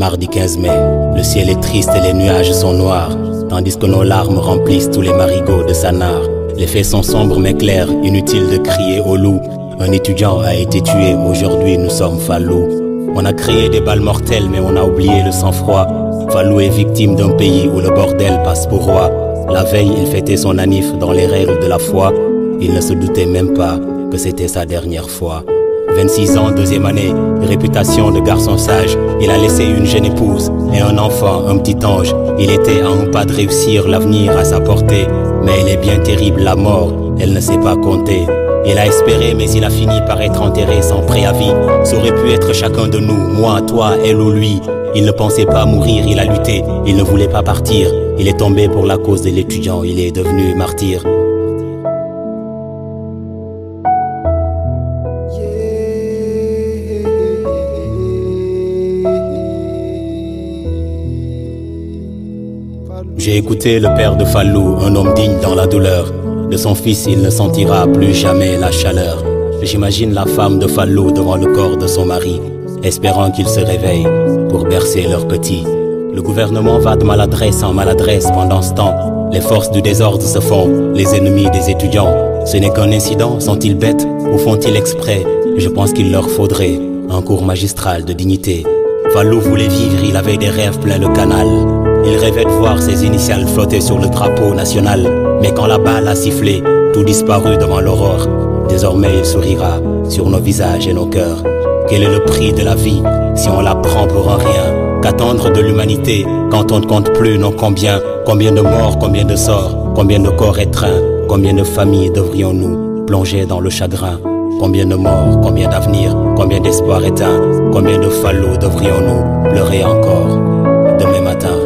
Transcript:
Mardi 15 mai, le ciel est triste et les nuages sont noirs, tandis que nos larmes remplissent tous les marigots de Sanar. Les faits sont sombres mais clairs, inutile de crier au loup. Un étudiant a été tué, aujourd'hui nous sommes Fallou. On a créé des balles mortelles mais on a oublié le sang-froid. Fallou est victime d'un pays où le bordel passe pour roi. La veille, il fêtait son anif dans les règles de la foi. Il ne se doutait même pas que c'était sa dernière fois. 26 ans, deuxième année, réputation de garçon sage. Il a laissé une jeune épouse et un enfant, un petit ange. Il était à un pas de réussir l'avenir à sa portée. Mais elle est bien terrible, la mort, elle ne sait pas compter. Il a espéré, mais il a fini par être enterré sans préavis. Ça aurait pu être chacun de nous, moi, toi, elle ou lui. Il ne pensait pas mourir, il a lutté, il ne voulait pas partir. Il est tombé pour la cause de l'étudiant, il est devenu martyr. J'ai écouté le père de Fallou, un homme digne dans la douleur. De son fils, il ne sentira plus jamais la chaleur. J'imagine la femme de Fallou devant le corps de son mari, espérant qu'il se réveille pour bercer leur petit. Le gouvernement va de maladresse en maladresse pendant ce temps. Les forces du désordre se font les ennemis des étudiants. Ce n'est qu'un incident, sont-ils bêtes ou font-ils exprès? Je pense qu'il leur faudrait un cours magistral de dignité. Fallou voulait vivre, il avait des rêves plein le canal. Il rêvait de voir ses initiales flotter sur le drapeau national. Mais quand la balle a sifflé, tout disparut devant l'aurore. Désormais il sourira sur nos visages et nos cœurs. Quel est le prix de la vie si on la prend pour un rien? Qu'attendre de l'humanité quand on ne compte plus nos combien? Combien de morts, combien de sorts, combien de corps étreints? Combien de familles devrions-nous plonger dans le chagrin? Combien de morts, combien d'avenir, combien d'espoirs éteints? Combien de fallots devrions-nous pleurer encore Demain matin?